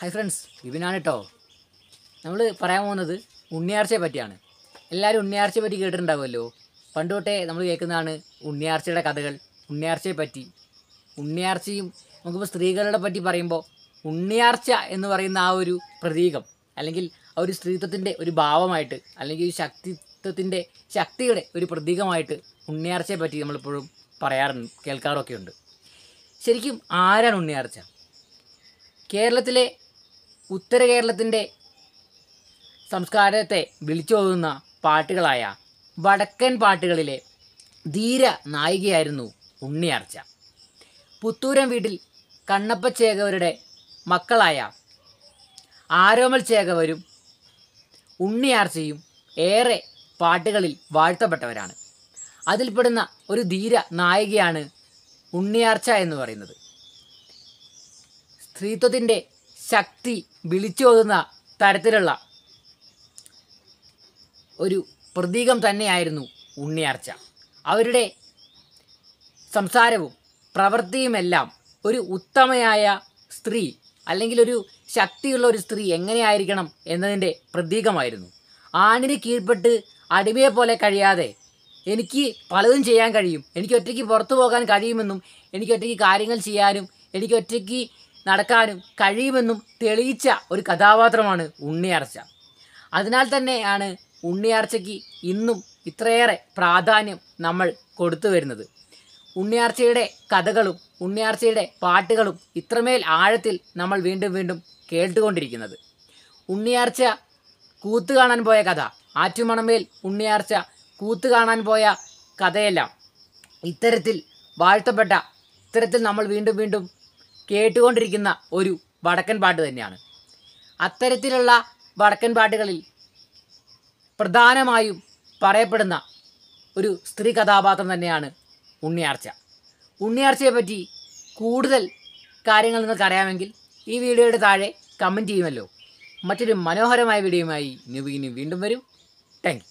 Hi friends വിപിനാണ് കേട്ടോ നമ്മൾ പറയാൻ പോകുന്നത് ഉണ്ണിയാർച്ചയെ പറ്റിയാണ്. എല്ലാവരും ഉണ്ണിയാർച്ചയെ പറ്റി കേട്ടിട്ടുണ്ടാവുമല്ലോ. പണ്ട് തൊട്ടേ നമ്മൾ കേൾക്കുന്നതാണ് ഉണ്ണിയാർച്ചയുടെ കഥകൾ ഉണ്ണിയാർച്ചയെ പറ്റി. ഉണ്ണിയാർച്ചയും നമുക്കിപ്പോൾ സ്ത്രീകളുടെ പറ്റി പറയുമ്പോൾ ഉണ്ണിയാർച്ച എന്ന് പറയുന്ന ആ ഒരു പ്രതീകം അല്ലെങ്കിൽ ആ ഒരു സ്ത്രീത്വത്തിന്റെ ഒരു ഭാവമായിട്ട് അല്ലെങ്കിൽ ഒരു ശക്തിത്വത്തിന്റെ ശക്തിയുടെ ഒരു പ്രതീകമായിട്ട് ഉണ്ണിയാർച്ചയെ പറ്റി നമ്മളിപ്പോഴും പറയാറുണ്ട് കേൾക്കാറൊക്കെ ഉണ്ട് ശരിക്കും ആരാണ് ഉണ്ണിയാർച്ച? കേരളത്തിലെ ഉത്തര കേരളത്തിന്റെ സംസ്കാരത്തെ വിളിച്ചോതുന്ന പാട്ടുകളായ വടക്കൻ പാട്ടുകളിലെ ധീര നായികയായിരുന്നു ഉണ്ണിയാർച്ച. പുത്തൂരം വീട്ടിൽ കണ്ണപ്പ ചേകവരുടെ മക്കളായ ആരോമൽ ചേകവരും ഉണ്ണിയാർച്ചയും ഏറെ പാട്ടുകളിൽ വാഴ്ത്തപ്പെട്ടവരാണ്. അതിൽപ്പെടുന്ന ഒരു ധീര നായികയാണ് ഉണ്ണിയാർച്ച എന്ന് പറയുന്നത്. സ്ത്രീത്വത്തിന്റെ ശക്തി വിളിച്ചോതുന്ന തരത്തിലുള്ള ഒരു പ്രതീകം തന്നെയായിരുന്നു ഉണ്ണിയാർച്ച. അവരുടെ സംസാരവും പ്രവൃത്തിയുമെല്ലാം ഒരു ഉത്തമയായ സ്ത്രീ അല്ലെങ്കിൽ ഒരു ശക്തിയുള്ള ഒരു സ്ത്രീ എങ്ങനെയായിരിക്കണം എന്നതിന്റെ പ്രതീകമായിരുന്നു. ആണിന് കീഴ്പ്പെട്ട് അടിമയെ പോലെ കഴിയാതെ എനിക്ക് പലതും ചെയ്യാൻ കഴിയും. എനിക്ക് ഒറ്റയ്ക്ക് പുറത്തു പോകാൻ കഴിയുമെന്നും എനിക്ക് ഒറ്റയ്ക്ക് കാര്യങ്ങൾ ചെയ്യാനും എനിക്ക് ഒറ്റയ്ക്ക് നടക്കാനും കഴിയുമെന്നും തെളിയിച്ച ഒരു കഥാപാത്രമാണ് ഉണ്ണിയാർച്ച. അതിനാൽ തന്നെയാണ് ഉണ്ണിയാർച്ചയ്ക്ക് ഇന്നും ഇത്രയേറെ പ്രാധാന്യം നമ്മൾ കൊടുത്തു വരുന്നത്. ഉണ്ണിയാർച്ചയുടെ കഥകളും ഉണ്ണിയാർച്ചയുടെ പാട്ടുകളും ഇത്രമേൽ ആഴത്തിൽ നമ്മൾ വീണ്ടും വീണ്ടും കേട്ടുകൊണ്ടിരിക്കുന്നത്. ഉണ്ണിയാർച്ച കൂത്ത് കാണാൻ പോയ കഥ ആറ്റുമണമേൽ ഉണ്ണിയാർച്ച കൂത്ത് കാണാൻ പോയ കഥയെല്ലാം ഇത്തരത്തിൽ വാഴ്ത്തപ്പെട്ട ഇത്തരത്തിൽ നമ്മൾ വീണ്ടും വീണ്ടും കേട്ടുകൊണ്ടിരിക്കുന്ന ഒരു വടക്കൻ പാട്ട് തന്നെയാണ്. അത്തരത്തിലുള്ള വടക്കൻ പാട്ടുകളിൽ പ്രധാനമായും പറയപ്പെടുന്ന ഒരു സ്ത്രീ കഥാപാത്രം തന്നെയാണ് ഉണ്ണിയാർച്ച. ഉണ്ണിയാർച്ചയെ പറ്റി കൂടുതൽ കാര്യങ്ങൾ നിങ്ങൾക്കറിയാമെങ്കിൽ ഈ വീഡിയോയുടെ താഴെ കമന്റ് ചെയ്യുമല്ലോ. മറ്റൊരു മനോഹരമായ വീഡിയോയുമായി ന്യൂ വീണ്ടും വരും. താങ്ക്